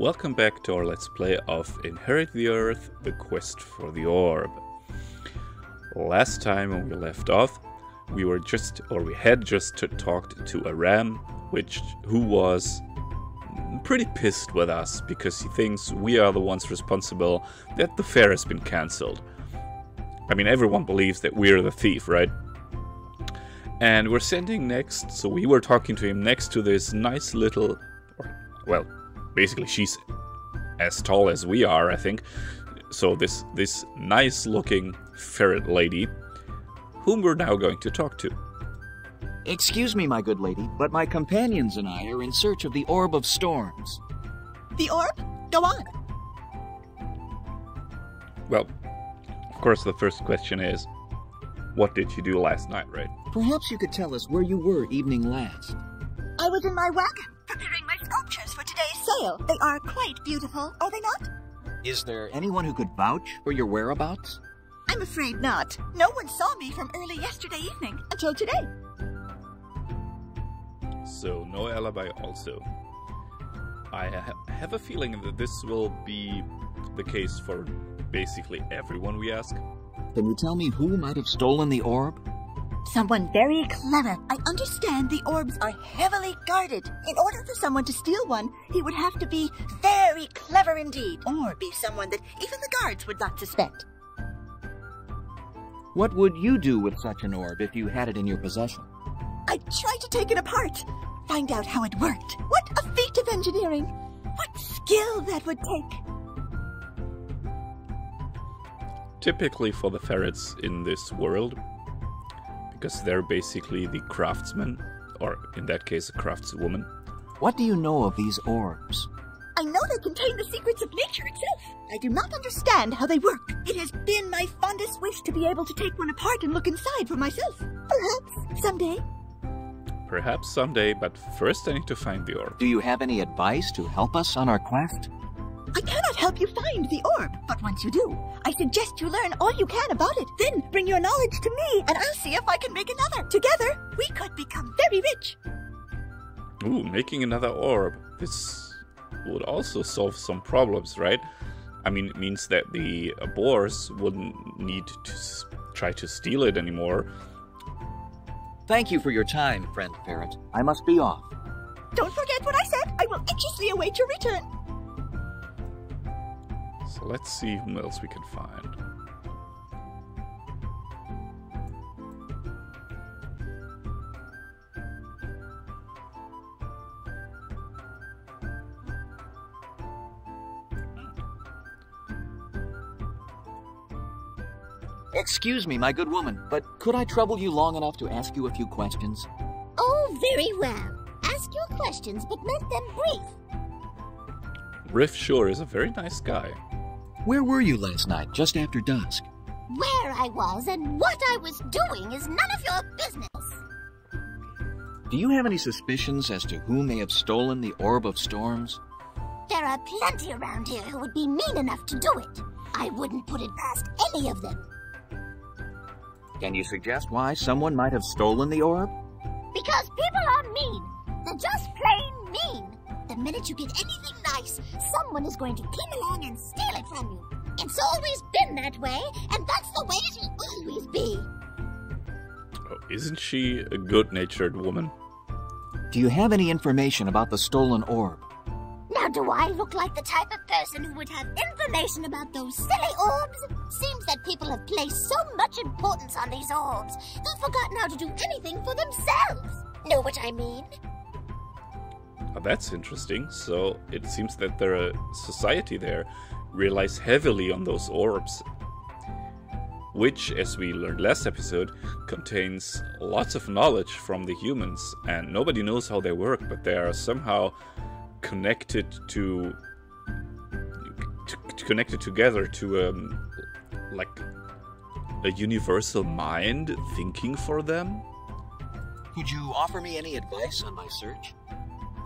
Welcome back to our Let's Play of Inherit the Earth, The Quest for the Orb. Last time when we left off, we were just, or we had just talked to a ram, which, who was pretty pissed with us because he thinks we are the ones responsible that the fair has been cancelled. I mean, everyone believes that we're the thief, right? And we're sending next, so we were talking to him next to this nice little, well, basically she's as tall as we are, I think. So this this nice looking ferret lady, whom we're now going to talk to. Excuse me, my good lady, but my companions and I are in search of the Orb of Storms. The orb? Go on. Well, of course, the first question is, what did you do last night, right? Perhaps you could tell us where you were evening last. I was in my wagon, preparing my sculptures for today's sale. They are quite beautiful, are they not? Is there anyone who could vouch for your whereabouts? I'm afraid not. No one saw me from early yesterday evening until today. So, no alibi also. I ha have a feeling that this will be the case for basically everyone we ask. Can you tell me who might have stolen the orb? Someone very clever. I understand the orbs are heavily guarded. In order for someone to steal one, he would have to be very clever indeed, or be someone that even the guards would not suspect. What would you do with such an orb if you had it in your possession? I'd try to take it apart, find out how it worked. What a feat of engineering! What skill that would take! Typically for the ferrets in this world, because they're basically the craftsmen, or in that case, a craftswoman. What do you know of these orbs? I know they contain the secrets of nature itself. I do not understand how they work. It has been my fondest wish to be able to take one apart and look inside for myself. Perhaps someday. Perhaps someday, but first I need to find the orb. Do you have any advice to help us on our quest? I cannot help you find the orb, but once you do, I suggest you learn all you can about it. Then bring your knowledge to me, and I'll see if I can make another. Together, we could become very rich. Ooh, making another orb. This would also solve some problems, right? I mean, it means that the boars wouldn't need to s- try to steal it anymore. Thank you for your time, friend Ferret. I must be off. Don't forget what I said. I will anxiously await your return. So let's see whom else we can find. Excuse me, my good woman, but could I trouble you long enough to ask you a few questions? Oh, very well. Ask your questions, but make them brief. Riff Shore is a very nice guy. Where were you last night, just after dusk? Where I was and what I was doing is none of your business. Do you have any suspicions as to who may have stolen the Orb of Storms? There are plenty around here who would be mean enough to do it. I wouldn't put it past any of them. Can you suggest why someone might have stolen the orb? Because people are mean. They're just plain mean. The minute you get anything nice, someone is going to come along and steal it from you. It's always been that way, and that's the way it will always be. Oh, isn't she a good natured woman? Do you have any information about the stolen orb? Now, do I look like the type of person who would have information about those silly orbs? Seems that people have placed so much importance on these orbs, they've forgotten how to do anything for themselves. Know what I mean? That's interesting. So it seems that their society there relies heavily on those orbs, which, as we learned last episode, contains lots of knowledge from the humans, and nobody knows how they work, but they are somehow connected to, to, to connected together to um, like a universal mind thinking for them. Could you offer me any advice on my search?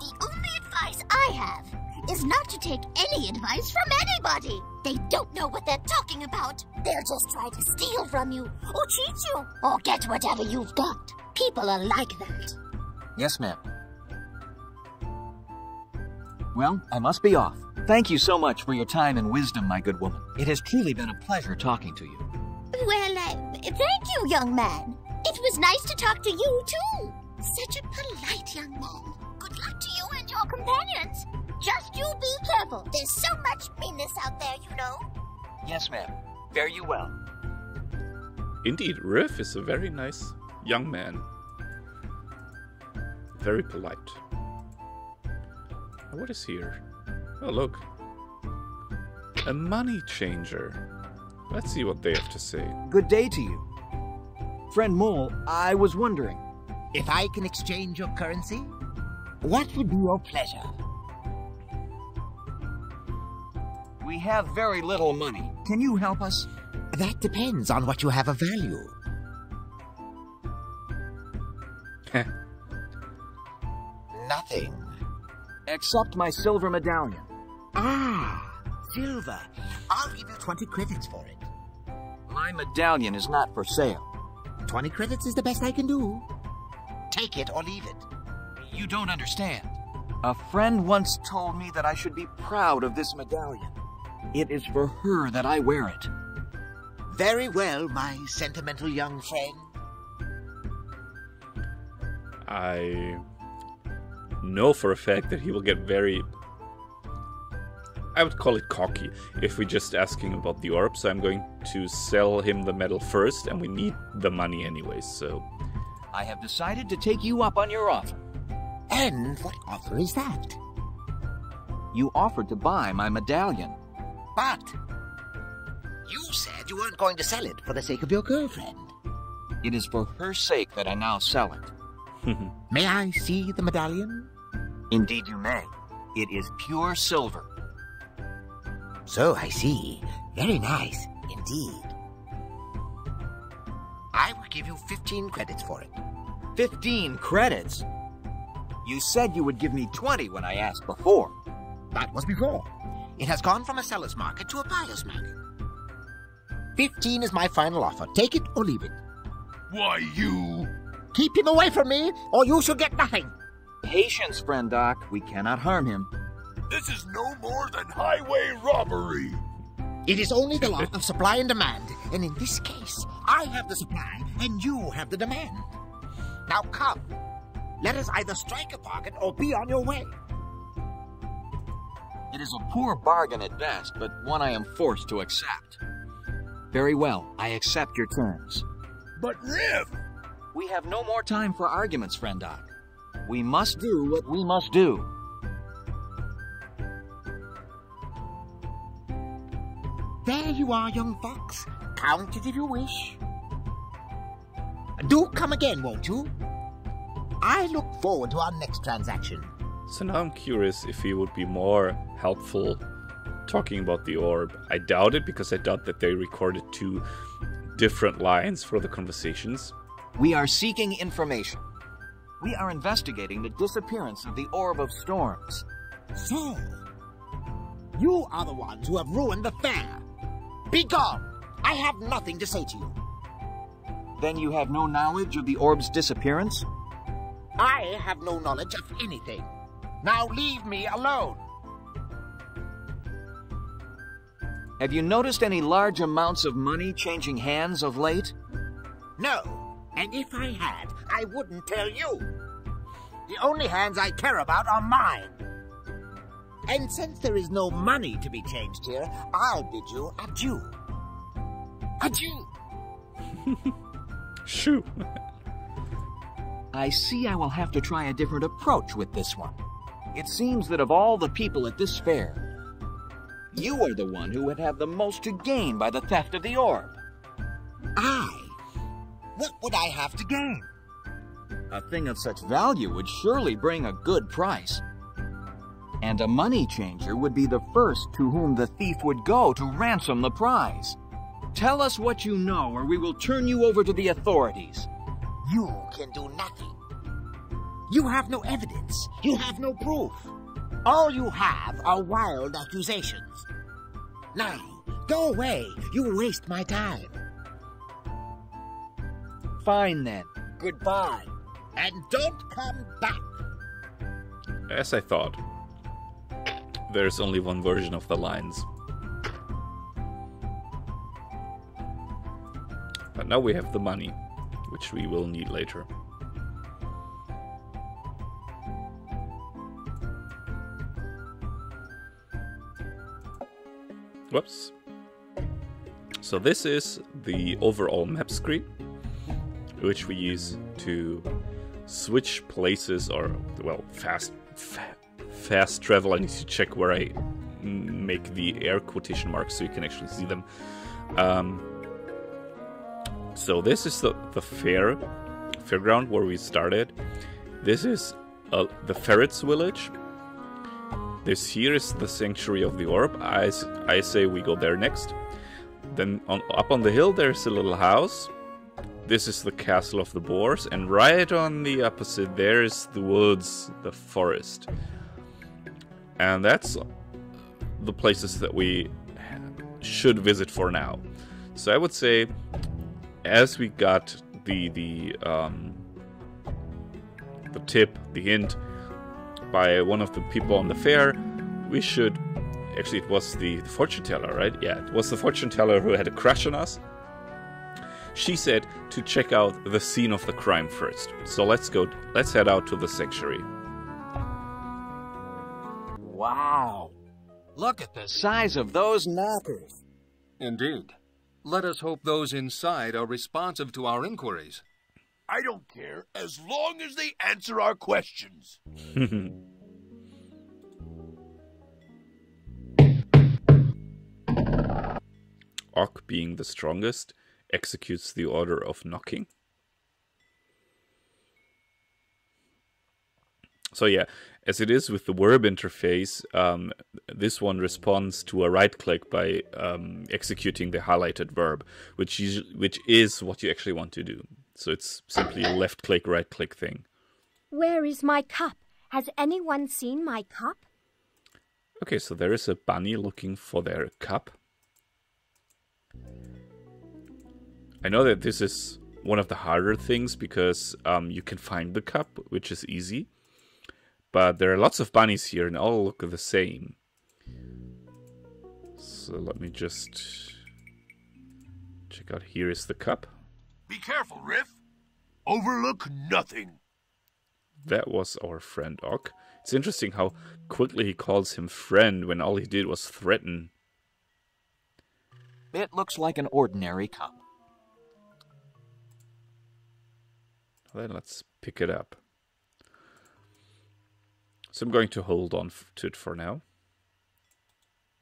The only advice I have is not to take any advice from anybody. They don't know what they're talking about. They'll just try to steal from you, or cheat you, or get whatever you've got. People are like that. Yes, ma'am. Well, I must be off. Thank you so much for your time and wisdom, my good woman. It has truly been a pleasure talking to you. Well, uh, thank you, young man. It was nice to talk to you, too. Such a polite young man. Good luck to you and your companions. Just you be careful. There's so much meanness out there, you know. Yes, ma'am. Fare you well. Indeed, Riff is a very nice young man. Very polite. What is here? Oh, look. A money changer. Let's see what they have to say. Good day to you. Friend Mole, I was wondering. If I can exchange your currency, what would be your pleasure? We have very little money. Can you help us? That depends on what you have of value. Nothing. Except my silver medallion. Ah, silver. I'll give you 20 credits for it. My medallion is not for sale. 20 credits is the best I can do. Take it or leave it. You don't understand. A friend once told me that I should be proud of this medallion. It is for her that I wear it. Very well, my sentimental young friend. I know for a fact that he will get very. I would call it cocky if we're just ask him about the orb, so I'm going to sell him the medal first, and we need the money anyway, so. I have decided to take you up on your offer. And what offer is that? You offered to buy my medallion. But you said you weren't going to sell it for the sake of your girlfriend. It is for her sake that I now sell it. May I see the medallion? Indeed, you may. It is pure silver. So I see. Very nice, indeed. I will give you 15 credits for it. 15 credits? You said you would give me 20 when I asked before. That was before. It has gone from a seller's market to a buyer's market. 15 is my final offer. Take it or leave it. Why, you... Keep him away from me, or you shall get nothing. Patience, friend Doc. We cannot harm him. This is no more than highway robbery. It is only the law of supply and demand, and in this case, I have the supply and you have the demand. Now come. Let us either strike a bargain or be on your way. It is a poor bargain at best, but one I am forced to accept. Very well, I accept your terms. But Riff, We have no more time for arguments, friend Doc. We must do what we must do. There you are, young fox. Count it if you wish. Do come again, won't you? I look forward to our next transaction. So now I'm curious if he would be more helpful talking about the orb. I doubt it because I doubt that they recorded two different lines for the conversations. We are seeking information. We are investigating the disappearance of the Orb of Storms. So, you are the ones who have ruined the fair. Be gone. I have nothing to say to you. Then you have no knowledge of the Orb's disappearance? I have no knowledge of anything. Now leave me alone. Have you noticed any large amounts of money changing hands of late? No. And if I had, I wouldn't tell you. The only hands I care about are mine. And since there is no money to be changed here, I'll bid you adieu. Adieu. Shoo! I see I will have to try a different approach with this one. It seems that of all the people at this fair, you are the one who would have the most to gain by the theft of the orb. I? What would I have to gain? A thing of such value would surely bring a good price. And a money changer would be the first to whom the thief would go to ransom the prize. Tell us what you know, or we will turn you over to the authorities. You can do nothing. You have no evidence. You have no proof. All you have are wild accusations. Now, go away. You waste my time. Fine then. Goodbye. And don't come back. As I thought. there's only one version of the lines. But now we have the money, which we will need later. Whoops. So this is the overall map screen, which we use to switch places or, well, fast fa- fast travel. I need to check where I make the air quotation marks so you can actually see them. Um, so this is the, the fair fairground where we started. This is uh, the ferrets village. This here is the sanctuary of the orb. I, I say we go there next. Then on, up on the hill there's a little house. This is the castle of the boars, and right on the opposite there is the woods, the forest. And that's the places that we should visit for now. So I would say, as we got the the um, the tip, the hint by one of the people on the fair, we should. Actually, it was the, the fortune teller, right? Yeah, it was the fortune teller who had a crush on us. She said to check out the scene of the crime first. So let's go. Let's head out to the sanctuary. Wow. Look at the size of those knockers. Indeed. Let us hope those inside are responsive to our inquiries. I don't care as long as they answer our questions. Okk, being the strongest, executes the order of knocking. So yeah, as it is with the verb interface, um, this one responds to a right click by um, executing the highlighted verb, which is, which is what you actually want to do. So it's simply a left click, right click thing. Where is my cup? Has anyone seen my cup? Okay, so there is a bunny looking for their cup. I know that this is one of the harder things because um, you can find the cup, which is easy. But there are lots of bunnies here and all look the same. So let me just check out. Here is the cup. Be careful, Riff. Overlook nothing. That was our friend Okk. It's interesting how quickly he calls him friend when all he did was threaten. It looks like an ordinary cup. Then let's pick it up. So I'm going to hold on to it for now.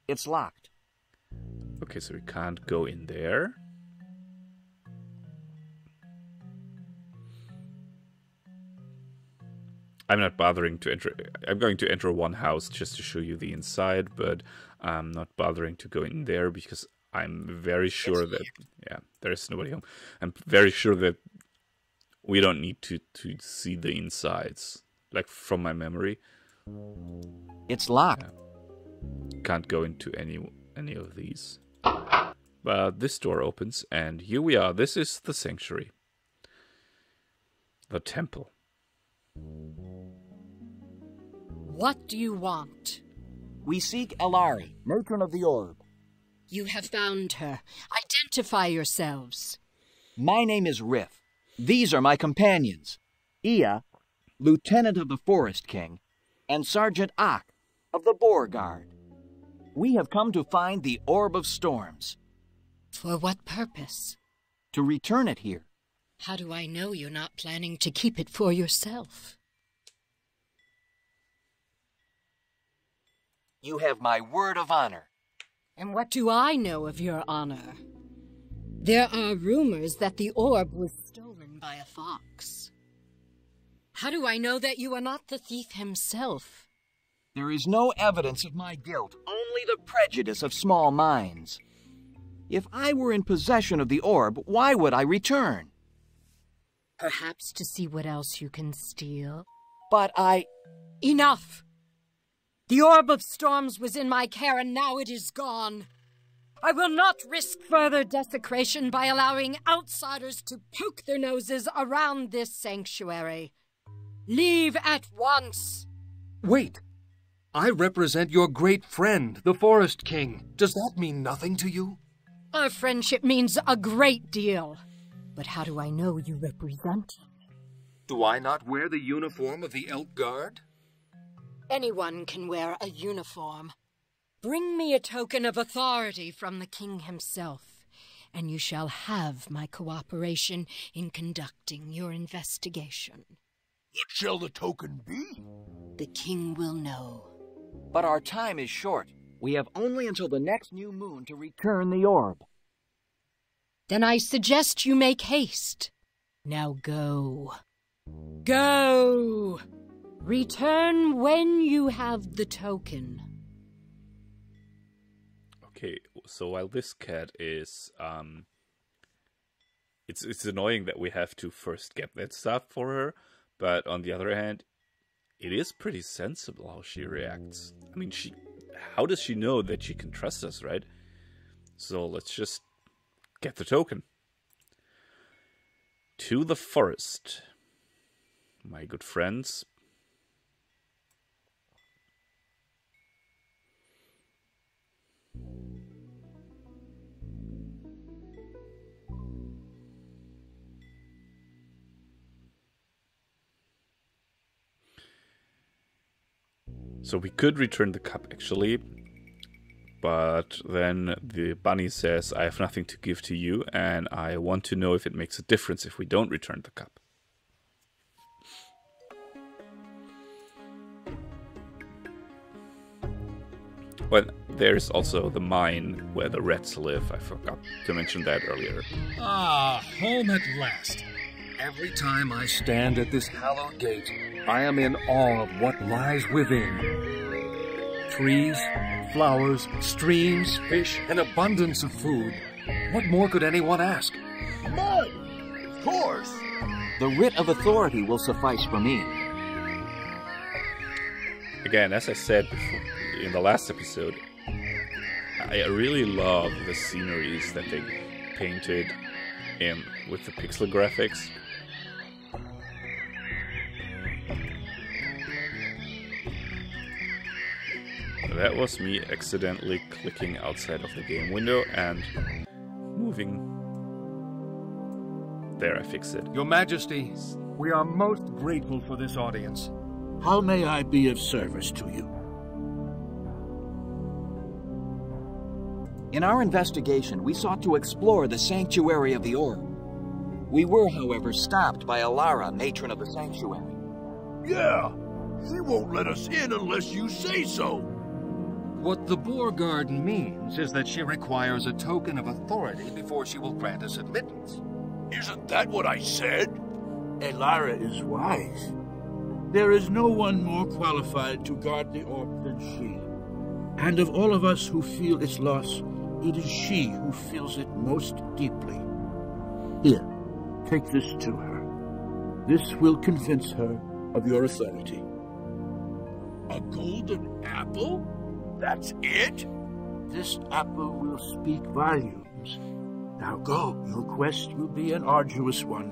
It's locked. Okay, so we can't go in there. I'm not bothering to enter. I'm going to enter one house just to show you the inside, but I'm not bothering to go in there because I'm very sure that yeah, there's nobody home. I'm very sure that we don't need to to see the insides, like from my memory. It's locked. Can't go into any any of these. But this door opens, and here we are. This is the sanctuary, the temple. What do you want? We seek Elara, matron of the orb. You have found her. Identify yourselves. My name is Riff. These are my companions. Eeah, lieutenant of the Forest King, and Sergeant Okk of the Boar Guard. We have come to find the Orb of Storms. For what purpose? To return it here. How do I know you're not planning to keep it for yourself? You have my word of honor. And what do I know of your honor? There are rumors that the orb was stolen by a fox. How do I know that you are not the thief himself? There is no evidence of my guilt, only the prejudice of small minds. If I were in possession of the orb, why would I return? Perhaps to see what else you can steal? But I. Enough! The Orb of Storms was in my care, and now it is gone. I will not risk further desecration by allowing outsiders to poke their noses around this sanctuary. Leave at once. Wait! I represent your great friend, the Forest King. Does that mean nothing to you? Our friendship means a great deal. But how do I know you represent? him? Do I not wear the uniform of the Elk Guard? Anyone can wear a uniform. Bring me a token of authority from the king himself, and you shall have my cooperation in conducting your investigation. What shall the token be? The king will know. But our time is short. We have only until the next new moon to return the orb. Then I suggest you make haste. Now go. Go! Return when you have the token. Okay, so while this cat is um it's it's annoying that we have to first get that stuff for her, but on the other hand, it is pretty sensible how she reacts. I mean, she how does she know that she can trust us, right? So let's just get the token. To the forest. My good friends, So we could return the cup actually, but then the bunny says, I have nothing to give to you, and I want to know if it makes a difference if we don't return the cup. Well, there's also the mine where the rats live. I forgot to mention that earlier. Ah, home at last. Every time I stand at this hallowed gate, I am in awe of what lies within. Trees, flowers, streams, fish, an abundance of food. What more could anyone ask? Mine! Of course! The writ of authority will suffice for me. Again, as I said before in the last episode, I really love the sceneries that they painted in with the pixel graphics. That was me accidentally clicking outside of the game window and moving. There, I fixed it. Your Majesty, we are most grateful for this audience. How may I be of service to you? In our investigation, we sought to explore the sanctuary of the orb. We were, however, stopped by Elara, matron of the sanctuary. Yeah, she won't let us in unless you say so. What the Boar Guard means is that she requires a token of authority before she will grant us admittance. Isn't that what I said? Elara is wise. There is no one more qualified to guard the orb than she. And of all of us who feel its loss, it is she who feels it most deeply. Here, take this to her. This will convince her of your authority. A golden apple? That's it? This apple will speak volumes. Now go. Your quest will be an arduous one,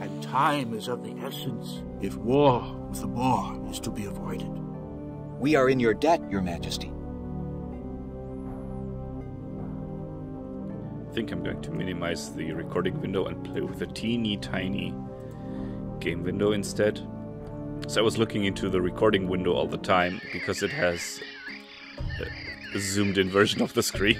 and time is of the essence if war with the boar is to be avoided. We are in your debt, your majesty. I think I'm going to minimize the recording window and play with a teeny tiny game window instead. So I was looking into the recording window all the time because it has a zoomed in version of the screen.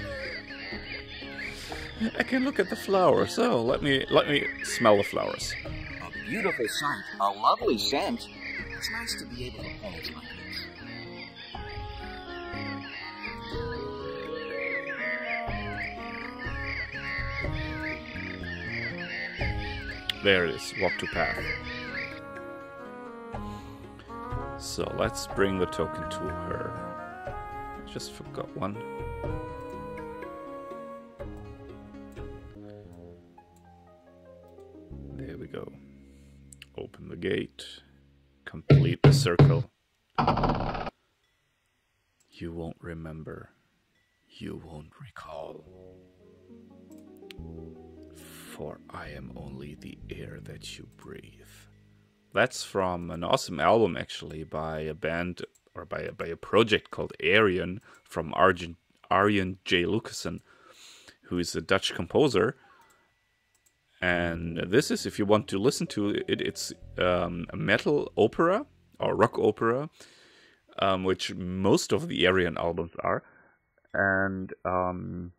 I can look at the flowers. So oh, let me let me smell the flowers. A beautiful sight, a lovely scent. It's nice to be able to hold like this. There it is, walk to path. So let's bring the token to her. Just forgot one. There we go. Open the gate. Complete the circle. You won't remember. You won't recall. For I am only the air that you breathe. That's from an awesome album, actually, by a band by a, by a project called Ayreon from Arjen, Arjen J. Lucassen, who is a Dutch composer. And this is, if you want to listen to it, it's um, a metal opera or rock opera, um, which most of the Ayreon albums are. And um,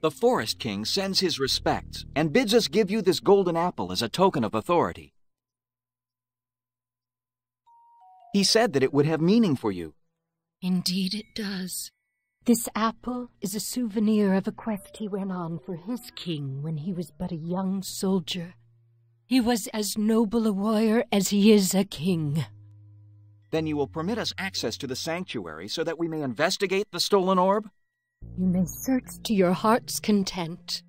The Forest King sends his respects and bids us give you this golden apple as a token of authority. He said that it would have meaning for you. Indeed it does. This apple is a souvenir of a quest he went on for his king when he was but a young soldier. He was as noble a warrior as he is a king. Then you will permit us access to the sanctuary so that we may investigate the stolen orb? You may search to your heart's content.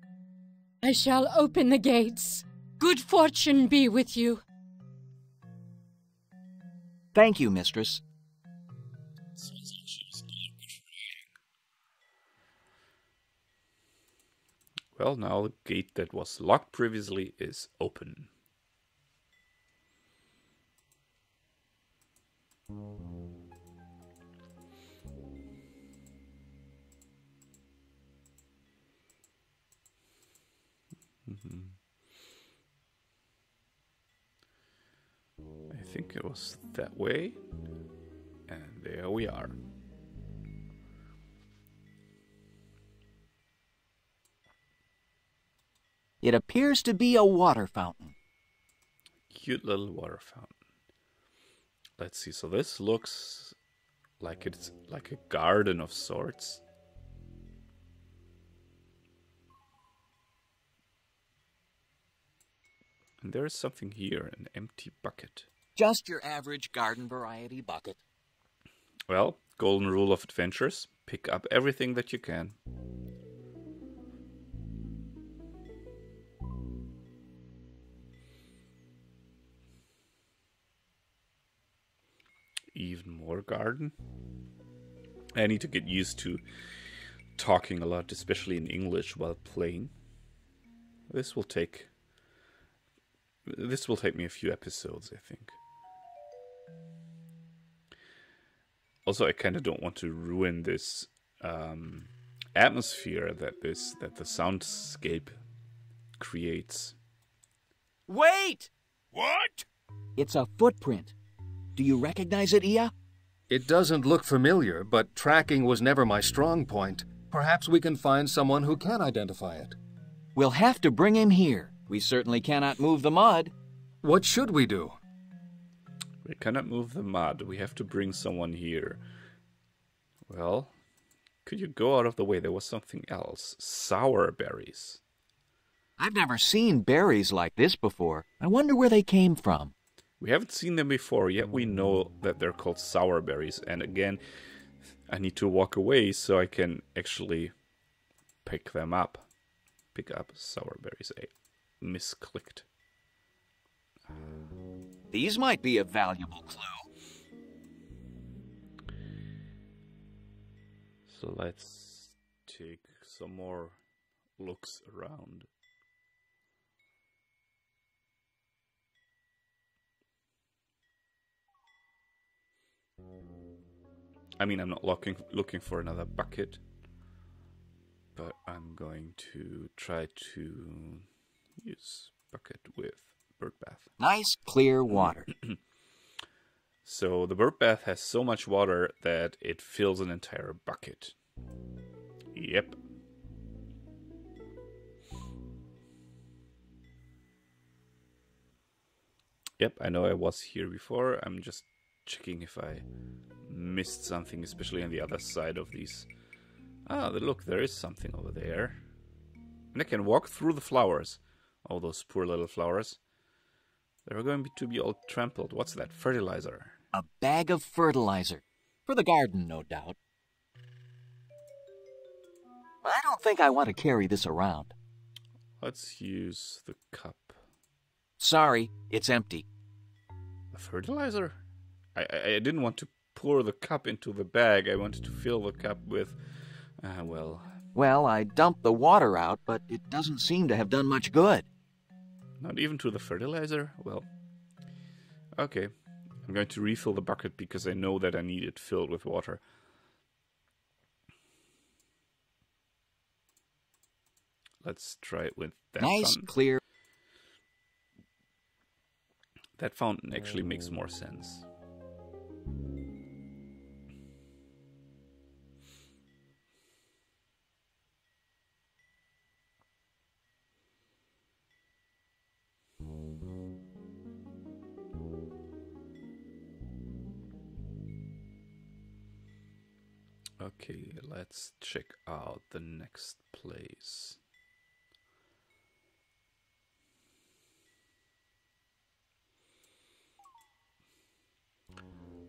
I shall open the gates. Good fortune be with you. Thank you, mistress. Well, now the gate that was locked previously is open. Think it was that way. And there we are. It appears to be a water fountain. Cute little water fountain. Let's see. So this looks like it's like a garden of sorts. And there is something here, an empty bucket. Just your average garden variety bucket. Well, golden rule of adventures pick up everything that you can. Even more garden. I need to get used to talking a lot, especially in English while playing. This will take this will take me a few episodes, I think. Also, I kind of don't want to ruin this um, atmosphere that this that the soundscape creates. Wait! What? It's a footprint. Do you recognize it, Eeah? It doesn't look familiar, but tracking was never my strong point. Perhaps we can find someone who can identify it. We'll have to bring him here. We certainly cannot move the mud. What should we do? We cannot move the mud. We have to bring someone here. Well, could you go out of the way? There was something else. Sour berries. I've never seen berries like this before. I wonder where they came from. We haven't seen them before, yet we know that they're called sour berries. And again, I need to walk away so I can actually pick them up. Pick up sour berries. I misclicked. These might be a valuable clue. So let's take some more looks around. I mean, I'm not looking looking for another bucket, but I'm going to try to use bucket with bird bath. Nice, clear water. So the bird bath has so much water that it fills an entire bucket. Yep. Yep, I know I was here before. I'm just checking if I missed something, especially on the other side of these. Ah, look, there is something over there. And I can walk through the flowers. All those poor little flowers. They're going to be all trampled. What's that? Fertilizer. A bag of fertilizer. For the garden, no doubt. I don't think I want to carry this around. Let's use the cup. Sorry, it's empty. The fertilizer? I, I, I didn't want to pour the cup into the bag. I wanted to fill the cup with, uh, well, Well, I dumped the water out, but it doesn't seem to have done much good. Not even to the fertilizer. Well, okay. I'm going to refill the bucket because I know that I need it filled with water. Let's try it with that nice, fountain. clear. That fountain actually makes oh. more sense. Okay, let's check out the next place.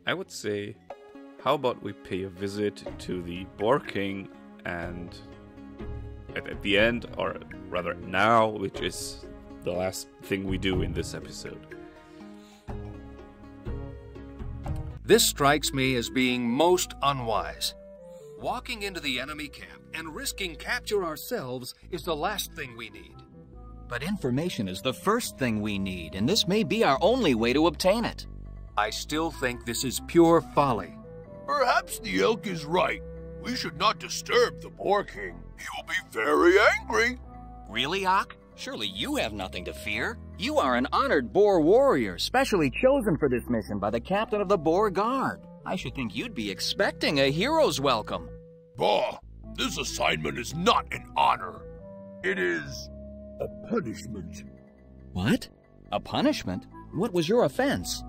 I would say, how about we pay a visit to the Boar King and at, at the end, or rather now, which is the last thing we do in this episode. This strikes me as being most unwise. Walking into the enemy camp and risking capture ourselves is the last thing we need. But information is the first thing we need, and this may be our only way to obtain it. I still think this is pure folly. Perhaps the elk is right. We should not disturb the Boar King. He will be very angry. Really, Okk? Surely you have nothing to fear. You are an honored Boar warrior, specially chosen for this mission by the captain of the Boar Guard. I should think you'd be expecting a hero's welcome. Bah, this assignment is not an honor. It is a punishment. What? A punishment? What was your offense?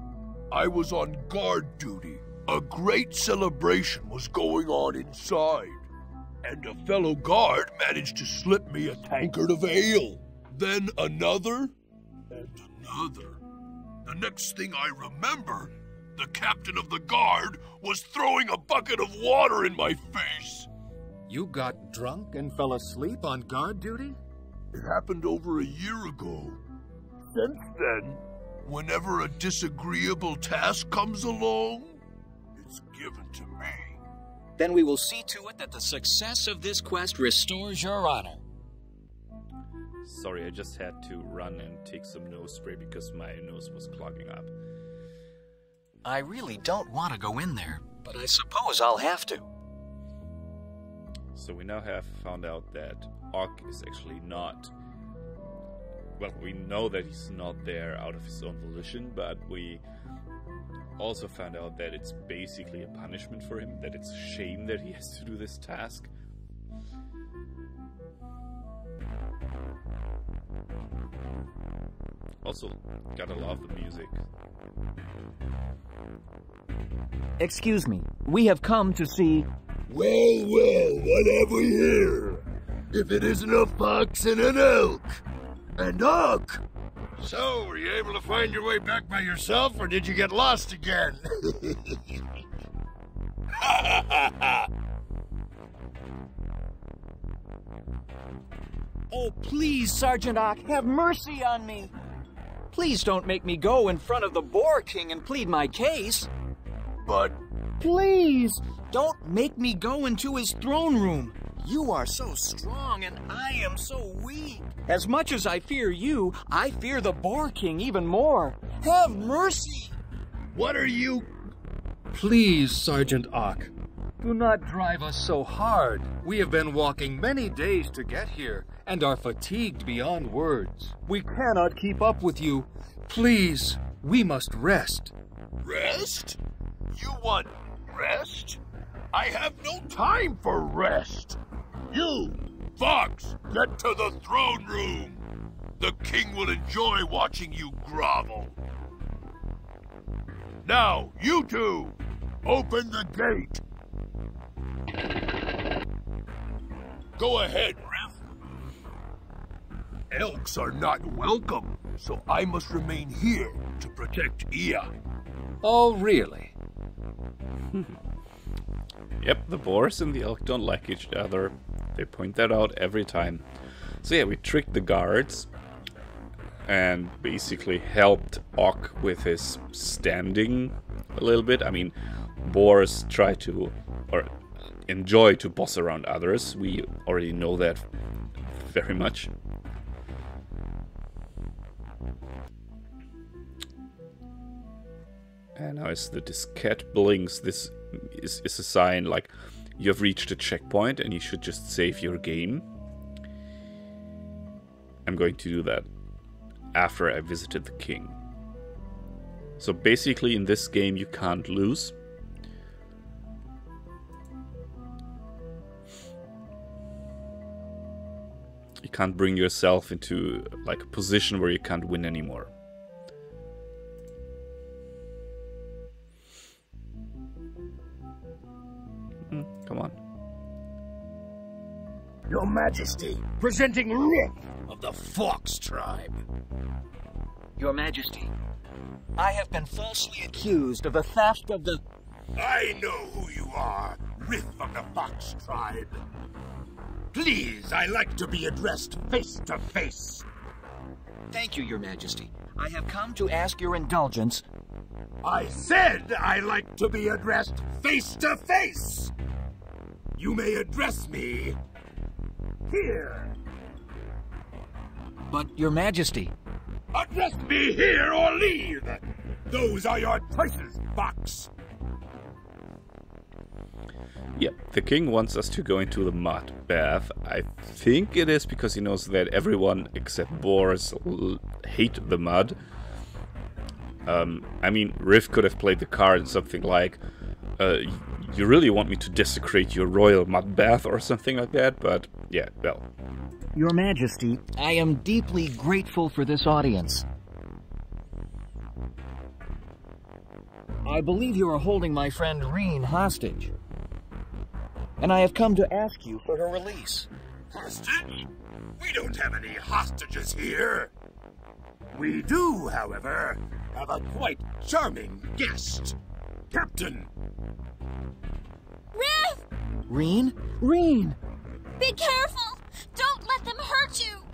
I was on guard duty. A great celebration was going on inside. And a fellow guard managed to slip me a tankard of ale. Then another, and another. The next thing I remember, the captain of the guard was throwing a bucket of water in my face. You got drunk and fell asleep on guard duty? It happened over a year ago. Since then, whenever a disagreeable task comes along, it's given to me. Then we will see to it that the success of this quest restores your honor. Sorry, I just had to run and take some nose spray because my nose was clogging up. I really don't want to go in there, but I suppose I'll have to. So we now have found out that Okk is actually not. Well, we know that he's not there out of his own volition, but we also found out that it's basically a punishment for him, that it's a shame that he has to do this task. Also, gotta love the music. Excuse me, we have come to see. Well, well, what have we here? If it isn't a fox and an elk. And Uck! So, were you able to find your way back by yourself, or did you get lost again? Oh, please, Sergeant Okk, have mercy on me. Please don't make me go in front of the Boar King and plead my case. but Please, don't make me go into his throne room. You are so strong and I am so weak. As much as I fear you, I fear the Boar King even more. Have mercy. what are you. Please, Sergeant Okk, do not drive us so hard. We have been walking many days to get here and are fatigued beyond words. We cannot keep up with you. Please, we must rest. Rest? You want rest? I have no time for rest. You, Fox, get to the throne room. The king will enjoy watching you grovel. Now, you two, open the gate. Go ahead, Rif. Elks are not welcome, so I must remain here to protect Eeah. Oh, really? Yep, the boars and the elk don't like each other. They point that out every time. So yeah, we tricked the guards. and basically helped Okk with his standing a little bit. I mean, boars try to, or enjoy to boss around others. We already know that very much. And now as the diskette blinks, this is, is a sign like you have reached a checkpoint and you should just save your game. I'm going to do that after I visited the king. So basically in this game you can't lose. You can't bring yourself into like a position where you can't win anymore. Hmm, come on. Your Majesty, presenting Rif of the Fox tribe. Your Majesty, I have been falsely accused of the theft of the... I know who you are, Rif of the Fox tribe. Please, I like to be addressed face to face. Thank you, Your Majesty. I have come to ask your indulgence. I said I like to be addressed face to face. You may address me here. But, Your Majesty, Address me here or leave. Those are your choices, Fox. Yeah, the king wants us to go into the mud bath. I think it is because he knows that everyone except Boris l- hate the mud. Um, I mean, Rif could have played the card something like, uh, you really want me to desecrate your royal mud bath or something like that, but yeah, well. Your Majesty, I am deeply grateful for this audience. I believe you are holding my friend Rhene hostage. And I have come to ask you for her release. Hostage? We don't have any hostages here. We do, however, have a quite charming guest. Captain. Rif! Rhene? Rhene! Be careful! Don't let them hurt you!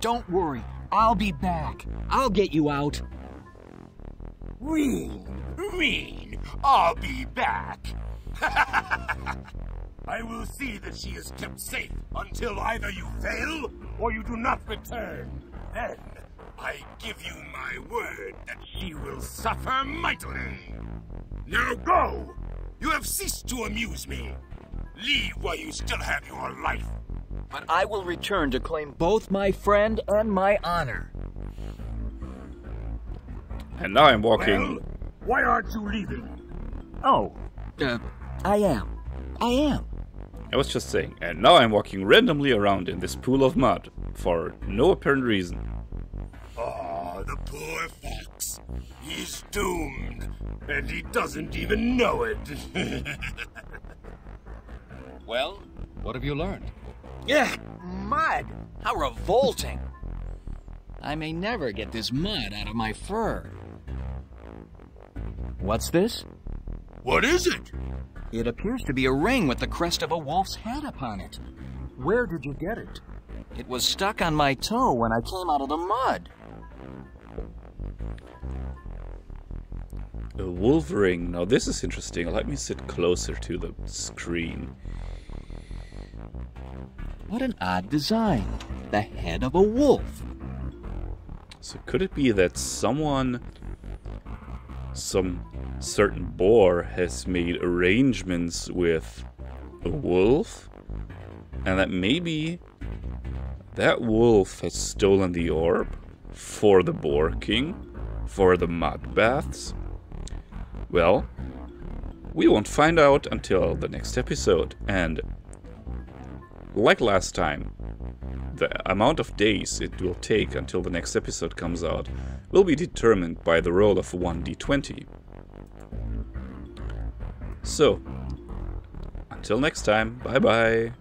Don't worry. I'll be back. I'll get you out. Rhene, Rhene, I'll be back. I will see that she is kept safe until either you fail or you do not return. Then I give you my word that she will suffer mightily. Now go! You have ceased to amuse me. Leave while you still have your life. But I will return to claim both my friend and my honor. And now I'm walking. Well, why aren't you leaving? Oh, uh, I am. I am. I was just saying, and now I'm walking randomly around in this pool of mud for no apparent reason. Oh, the poor fox. He's doomed, and he doesn't even know it. Well, what have you learned? Yeah, mud. How revolting. I may never get this mud out of my fur. What's this? what is it? It appears to be a ring with the crest of a wolf's head upon it. Where did you get it? It was stuck on my toe when I came out of the mud. A wolf ring. Now this is interesting. Let me sit closer to the screen. What an odd design. The head of a wolf. So could it be that someone, some certain boar, has made arrangements with a wolf? And that maybe that wolf has stolen the orb for the Boar King, for the mud baths? Well, we won't find out until the next episode, and like last time, the amount of days it will take until the next episode comes out will be determined by the roll of 1d20. So, until next time, bye bye.